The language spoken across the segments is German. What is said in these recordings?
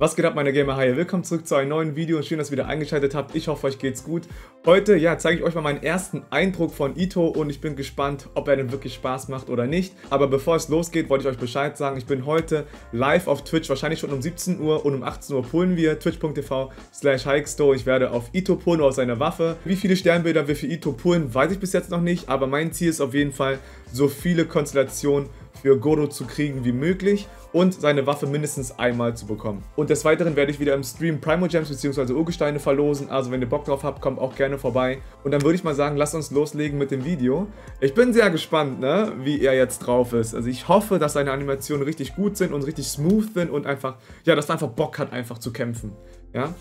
Was geht ab, meine Gamer-Haie? Willkommen zurück zu einem neuen Video schön, dass ihr wieder eingeschaltet habt. Ich hoffe, euch geht's gut. Heute, ja, zeige ich euch mal meinen ersten Eindruck von Ito und ich bin gespannt, ob er denn wirklich Spaß macht oder nicht. Aber bevor es losgeht, wollte ich euch Bescheid sagen. Ich bin heute live auf Twitch, wahrscheinlich schon um 17 Uhr und um 18 Uhr pullen wir. Twitch.tv slash Hikestore. Ich werde auf Ito pullen, auf seine Waffe. Wie viele Sternbilder wir für Ito pullen, weiß ich bis jetzt noch nicht. Aber mein Ziel ist auf jeden Fall, so viele Konstellationen für Goro zu kriegen wie möglich und seine Waffe mindestens einmal zu bekommen. Und des Weiteren werde ich wieder im Stream Primo Gems bzw. Urgesteine verlosen, also wenn ihr Bock drauf habt, kommt auch gerne vorbei. Und dann würde ich mal sagen, lasst uns loslegen mit dem Video. Ich bin sehr gespannt, ne, wie er jetzt drauf ist. Also ich hoffe, dass seine Animationen richtig gut sind und richtig smooth sind und einfach, ja, dass er einfach Bock hat, einfach zu kämpfen. Ja,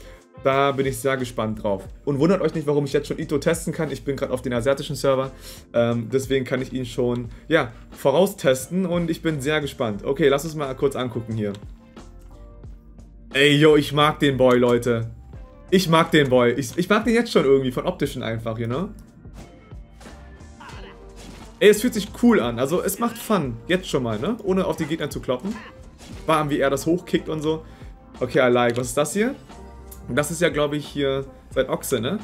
da bin ich sehr gespannt drauf. Und wundert euch nicht, warum ich jetzt schon Ito testen kann. Ich bin gerade auf den asiatischen Server. Ähm, deswegen kann ich ihn schon, ja, voraustesten. Und ich bin sehr gespannt. Okay, lass uns mal kurz angucken hier. Ey, yo, ich mag den Boy, Leute. Ich mag den Boy. Ich, ich mag den jetzt schon irgendwie, von optischen einfach, you know? Ey, es fühlt sich cool an. Also, es macht Fun. Jetzt schon mal, ne? Ohne auf die Gegner zu kloppen. Bam, wie er das hochkickt und so. Okay, I like. Was ist das hier? Und das ist ja, glaube ich, hier sein Ochse, ne?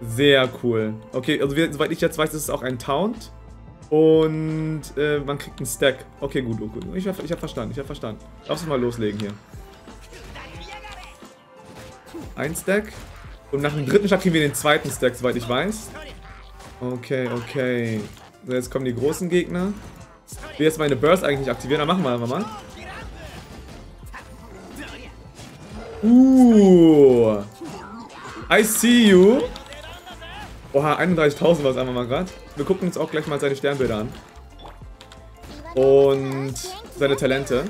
Sehr cool. Okay, also wie, soweit ich jetzt weiß, ist es auch ein Taunt. Und äh, man kriegt einen Stack. Okay, gut, gut. Ich habe ich hab verstanden, ich habe verstanden. Lass uns mal loslegen hier. Ein Stack. Und nach dem dritten Schlag kriegen wir den zweiten Stack, soweit ich weiß. Okay, okay. So, jetzt kommen die großen Gegner. Ich will jetzt meine Burst eigentlich nicht aktivieren, dann machen wir einfach mal. Uh. I see you. Oha, 31.000 war es einfach mal gerade. Wir gucken uns auch gleich mal seine Sternbilder an. Und seine Talente.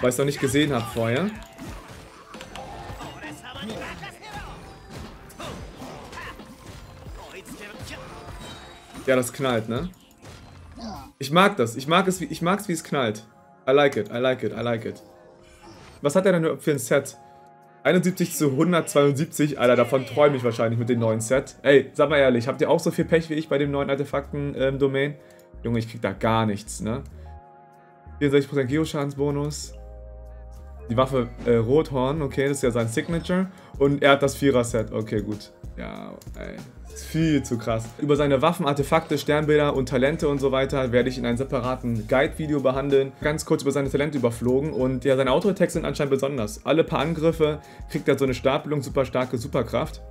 Weil ich es noch nicht gesehen habe vorher. Ja, das knallt, ne? Ich mag das. Ich mag es, wie, ich mag's, wie es knallt. I like it, I like it, I like it. Was hat er denn für ein Set? 71 zu 172, Alter, davon träume ich wahrscheinlich mit dem neuen Set. Ey, sag mal ehrlich, habt ihr auch so viel Pech wie ich bei dem neuen Artefakten-Domain? Ähm, Junge, ich krieg da gar nichts, ne? 64% Geoschadensbonus. Die Waffe äh, Rothorn, okay, das ist ja sein Signature. Und er hat das Vierer-Set, okay, gut. Ja, ey. Ist viel zu krass. Über seine Waffen, Artefakte, Sternbilder und Talente und so weiter werde ich in einem separaten Guide-Video behandeln. Ganz kurz über seine Talente überflogen und ja, seine Auto-Attacks sind anscheinend besonders. Alle paar Angriffe kriegt er so eine Stapelung, super starke Superkraft.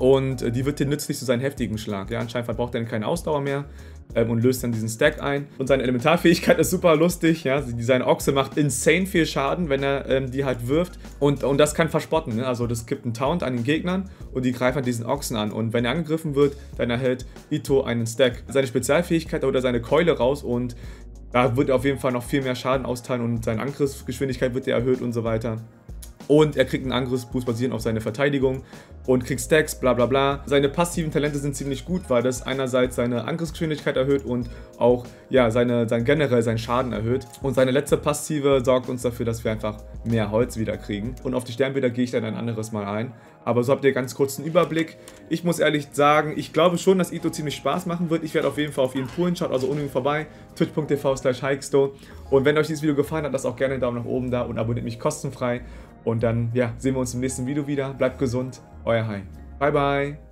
Und äh, die wird dir nützlich zu seinem heftigen Schlag. Ja, anscheinend verbraucht er keine Ausdauer mehr ähm, und löst dann diesen Stack ein. Und seine Elementarfähigkeit ist super lustig. Ja, seine Ochse macht insane viel Schaden, wenn er ähm, die halt wirft. Und, und das kann verspotten. Ne? Also das gibt einen Taunt an den Gegnern und die greifen diesen Ochsen an. Und wenn er angegriffen wird, dann erhält Ito einen Stack. Seine Spezialfähigkeit oder seine Keule raus und da wird er auf jeden Fall noch viel mehr Schaden austeilen und seine Angriffsgeschwindigkeit wird er erhöht und so weiter. Und er kriegt einen Angriffsboost basierend auf seine Verteidigung und kriegt Stacks, bla bla bla. Seine passiven Talente sind ziemlich gut, weil das einerseits seine Angriffsgeschwindigkeit erhöht und auch ja, seine, sein generell seinen Schaden erhöht. Und seine letzte Passive sorgt uns dafür, dass wir einfach mehr Holz wieder kriegen. Und auf die Sternbilder gehe ich dann ein anderes Mal ein. Aber so habt ihr ganz kurz einen Überblick. Ich muss ehrlich sagen, ich glaube schon, dass Ito ziemlich Spaß machen wird. Ich werde auf jeden Fall auf ihn poolen. Schaut also unbedingt vorbei. twitch.tv slash Und wenn euch dieses Video gefallen hat, lasst auch gerne einen Daumen nach oben da und abonniert mich kostenfrei. Und dann, ja, sehen wir uns im nächsten Video wieder. Bleibt gesund, euer Hai. Bye, bye.